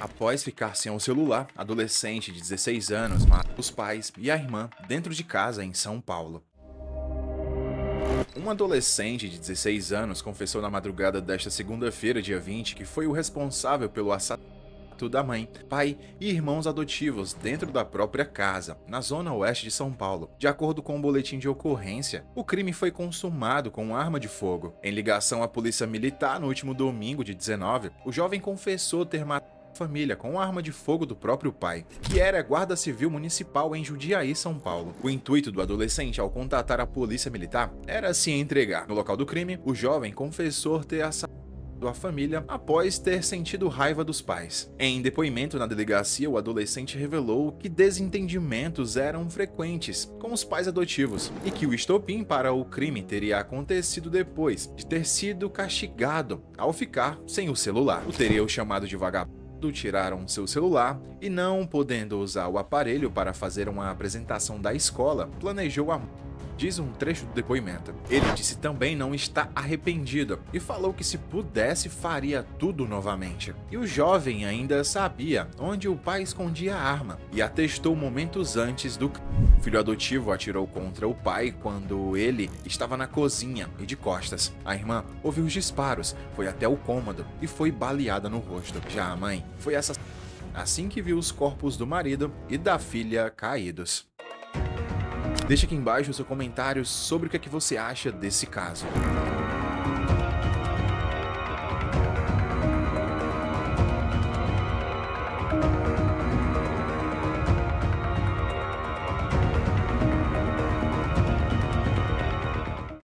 Após ficar sem o celular, adolescente de 16 anos mata os pais e a irmã dentro de casa em São Paulo. Um adolescente de 16 anos confessou na madrugada desta segunda-feira, dia 20, que foi o responsável pelo assassinato da mãe, pai e irmãos adotivos dentro da própria casa, na zona oeste de São Paulo. De acordo com o um boletim de ocorrência, o crime foi consumado com arma de fogo. Em ligação à polícia militar no último domingo de 19, o jovem confessou ter matado família com arma de fogo do próprio pai, que era guarda civil municipal em Jundiaí, São Paulo. O intuito do adolescente ao contatar a polícia militar era se entregar. No local do crime, o jovem confessou ter assassinado a família após ter sentido raiva dos pais. Em depoimento na delegacia, o adolescente revelou que desentendimentos eram frequentes com os pais adotivos e que o estopim para o crime teria acontecido depois de ter sido castigado ao ficar sem o celular. O teria o chamado de vagabundo tiraram seu celular e, não podendo usar o aparelho para fazer uma apresentação da escola, planejou a diz um trecho do depoimento. Ele disse também não estar arrependido e falou que se pudesse faria tudo novamente. E o jovem ainda sabia onde o pai escondia a arma e atestou momentos antes do o filho adotivo atirou contra o pai quando ele estava na cozinha e de costas. A irmã ouviu os disparos, foi até o cômodo e foi baleada no rosto. Já a mãe foi assassinada assim que viu os corpos do marido e da filha caídos. Deixe aqui embaixo o seu comentário sobre o que, é que você acha desse caso.